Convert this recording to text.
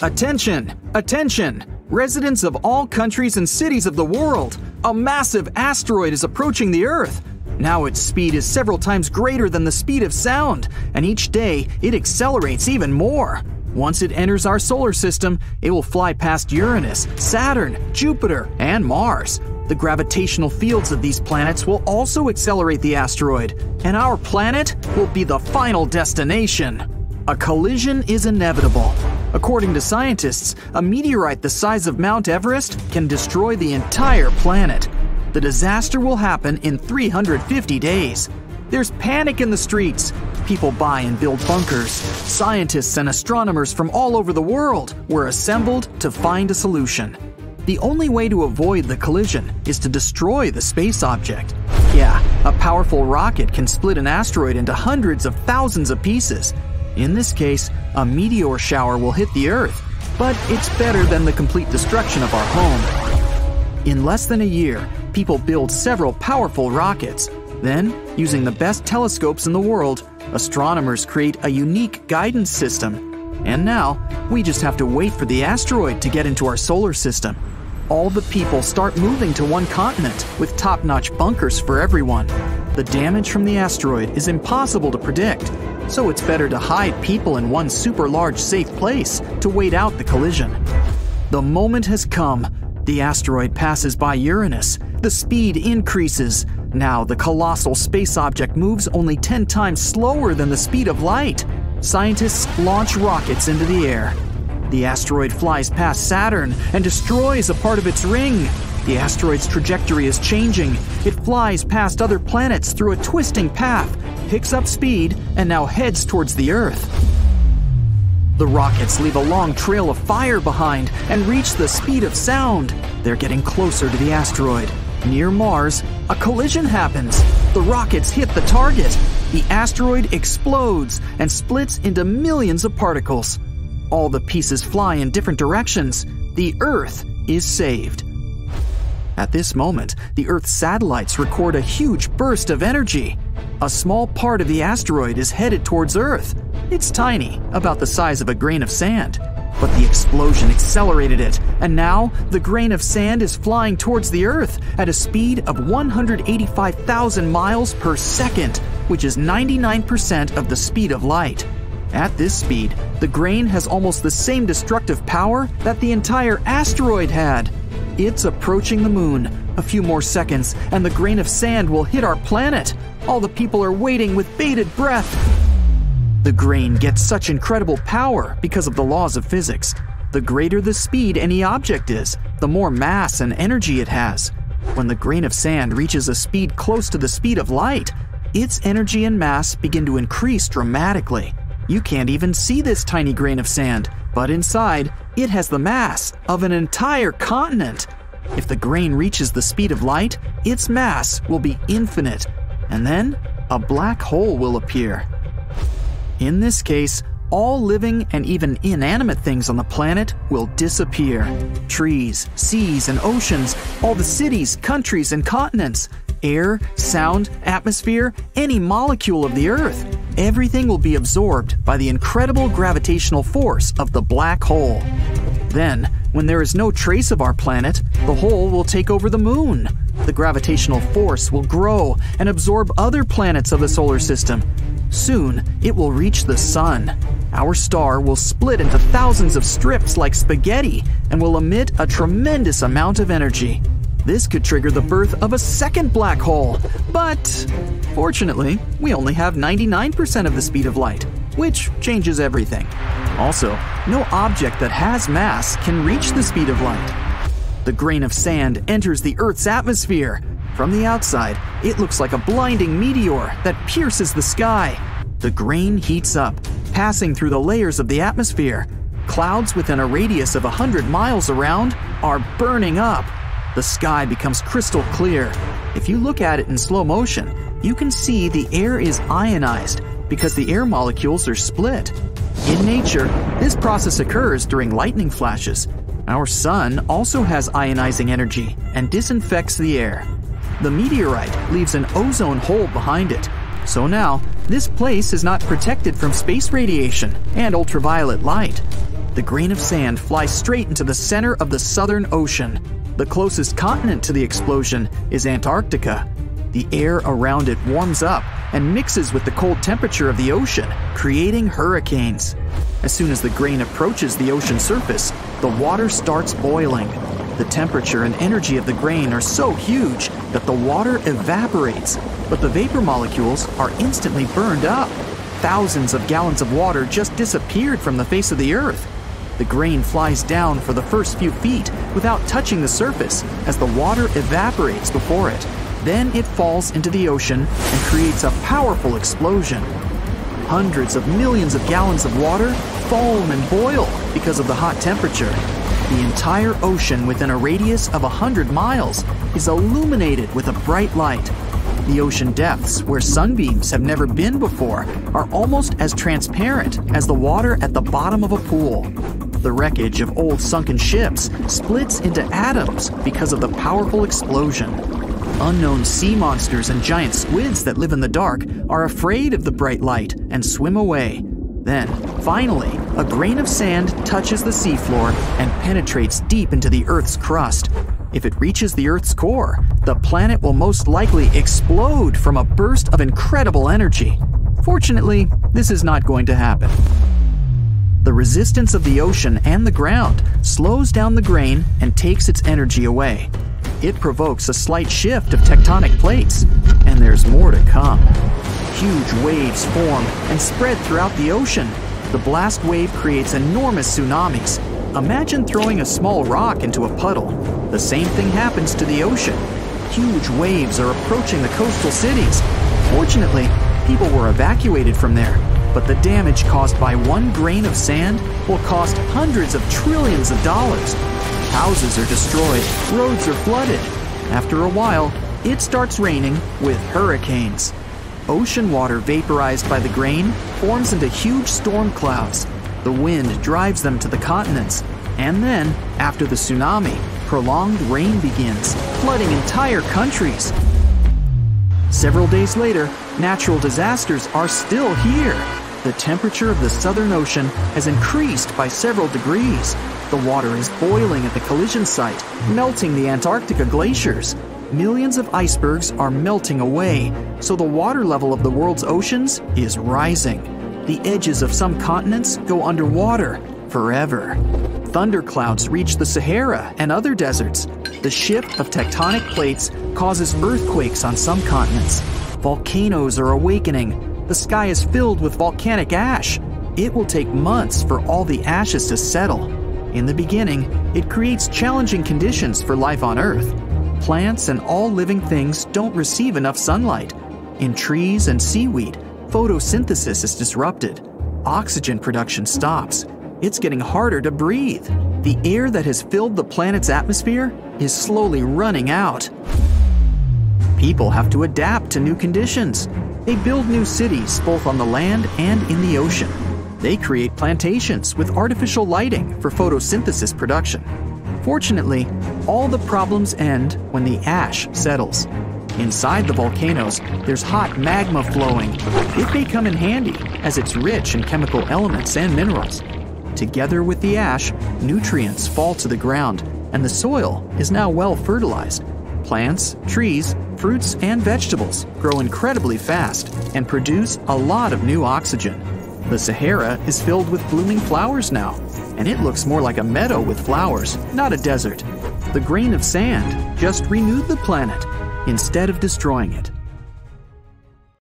Attention! Attention! Residents of all countries and cities of the world! A massive asteroid is approaching the Earth. Now its speed is several times greater than the speed of sound, and each day it accelerates even more. Once it enters our solar system, it will fly past Uranus, Saturn, Jupiter, and Mars. The gravitational fields of these planets will also accelerate the asteroid, and our planet will be the final destination. A collision is inevitable. According to scientists, a meteorite the size of Mount Everest can destroy the entire planet. The disaster will happen in 350 days. There's panic in the streets. People buy and build bunkers. Scientists and astronomers from all over the world were assembled to find a solution. The only way to avoid the collision is to destroy the space object. Yeah, a powerful rocket can split an asteroid into hundreds of thousands of pieces. In this case, a meteor shower will hit the Earth, but it's better than the complete destruction of our home. In less than a year, people build several powerful rockets. Then, using the best telescopes in the world, astronomers create a unique guidance system. And now, we just have to wait for the asteroid to get into our solar system. All the people start moving to one continent with top notch bunkers for everyone. The damage from the asteroid is impossible to predict, so it's better to hide people in one super large safe place to wait out the collision. The moment has come. The asteroid passes by Uranus. The speed increases. Now the colossal space object moves only 10 times slower than the speed of light. Scientists launch rockets into the air. The asteroid flies past Saturn and destroys a part of its ring. The asteroid's trajectory is changing. It flies past other planets through a twisting path picks up speed, and now heads towards the Earth. The rockets leave a long trail of fire behind and reach the speed of sound. They're getting closer to the asteroid. Near Mars, a collision happens. The rockets hit the target. The asteroid explodes and splits into millions of particles. All the pieces fly in different directions. The Earth is saved. At this moment, the Earth's satellites record a huge burst of energy. A small part of the asteroid is headed towards Earth. It's tiny, about the size of a grain of sand. But the explosion accelerated it, and now the grain of sand is flying towards the Earth at a speed of 185,000 miles per second, which is 99% of the speed of light. At this speed, the grain has almost the same destructive power that the entire asteroid had. It's approaching the moon. A few more seconds, and the grain of sand will hit our planet. All the people are waiting with bated breath. The grain gets such incredible power because of the laws of physics. The greater the speed any object is, the more mass and energy it has. When the grain of sand reaches a speed close to the speed of light, its energy and mass begin to increase dramatically. You can't even see this tiny grain of sand, but inside, it has the mass of an entire continent. If the grain reaches the speed of light, its mass will be infinite and then a black hole will appear. In this case, all living and even inanimate things on the planet will disappear. Trees, seas, and oceans, all the cities, countries, and continents, air, sound, atmosphere, any molecule of the Earth, everything will be absorbed by the incredible gravitational force of the black hole. Then, when there is no trace of our planet, the hole will take over the moon. The gravitational force will grow and absorb other planets of the solar system. Soon, it will reach the sun. Our star will split into thousands of strips like spaghetti and will emit a tremendous amount of energy. This could trigger the birth of a second black hole, but fortunately, we only have 99% of the speed of light, which changes everything. Also, no object that has mass can reach the speed of light. The grain of sand enters the Earth's atmosphere. From the outside, it looks like a blinding meteor that pierces the sky. The grain heats up, passing through the layers of the atmosphere. Clouds within a radius of 100 miles around are burning up. The sky becomes crystal clear. If you look at it in slow motion, you can see the air is ionized because the air molecules are split. In nature, this process occurs during lightning flashes. Our sun also has ionizing energy and disinfects the air. The meteorite leaves an ozone hole behind it. So now, this place is not protected from space radiation and ultraviolet light. the grain of sand flies straight into the center of the Southern Ocean. The closest continent to the explosion is Antarctica. The air around it warms up and mixes with the cold temperature of the ocean, creating hurricanes. As soon as the grain approaches the ocean surface, the water starts boiling. The temperature and energy of the grain are so huge that the water evaporates, but the vapor molecules are instantly burned up. Thousands of gallons of water just disappeared from the face of the earth. The grain flies down for the first few feet without touching the surface as the water evaporates before it. Then it falls into the ocean and creates a powerful explosion. Hundreds of millions of gallons of water foam and boil because of the hot temperature. The entire ocean within a radius of 100 miles is illuminated with a bright light. The ocean depths, where sunbeams have never been before, are almost as transparent as the water at the bottom of a pool. The wreckage of old sunken ships splits into atoms because of the powerful explosion. Unknown sea monsters and giant squids that live in the dark are afraid of the bright light and swim away. Then, finally, a grain of sand touches the seafloor and penetrates deep into the Earth's crust. If it reaches the Earth's core, the planet will most likely explode from a burst of incredible energy. Fortunately, this is not going to happen. The resistance of the ocean and the ground slows down the grain and takes its energy away. It provokes a slight shift of tectonic plates, and there's more to come. Huge waves form and spread throughout the ocean. The blast wave creates enormous tsunamis. Imagine throwing a small rock into a puddle. The same thing happens to the ocean. Huge waves are approaching the coastal cities. Fortunately, people were evacuated from there, but the damage caused by one grain of sand will cost hundreds of trillions of dollars. Houses are destroyed, roads are flooded. After a while, it starts raining with hurricanes. Ocean water vaporized by the grain forms into huge storm clouds. The wind drives them to the continents. And then, after the tsunami, prolonged rain begins, flooding entire countries. Several days later, natural disasters are still here. The temperature of the Southern Ocean has increased by several degrees. The water is boiling at the collision site, melting the Antarctica glaciers. Millions of icebergs are melting away, so the water level of the world's oceans is rising. The edges of some continents go underwater forever. Thunderclouds reach the Sahara and other deserts. The shift of tectonic plates causes earthquakes on some continents. Volcanoes are awakening. The sky is filled with volcanic ash. It will take months for all the ashes to settle. In the beginning, it creates challenging conditions for life on Earth. Plants and all living things don't receive enough sunlight. In trees and seaweed, photosynthesis is disrupted. Oxygen production stops. It's getting harder to breathe. The air that has filled the planet's atmosphere is slowly running out. People have to adapt to new conditions. They build new cities both on the land and in the ocean. They create plantations with artificial lighting for photosynthesis production. Fortunately, all the problems end when the ash settles. Inside the volcanoes, there's hot magma flowing. It may come in handy as it's rich in chemical elements and minerals. Together with the ash, nutrients fall to the ground, and the soil is now well fertilized. Plants, trees, fruits, and vegetables grow incredibly fast and produce a lot of new oxygen. The Sahara is filled with blooming flowers now, and it looks more like a meadow with flowers, not a desert. The grain of sand just renewed the planet instead of destroying it.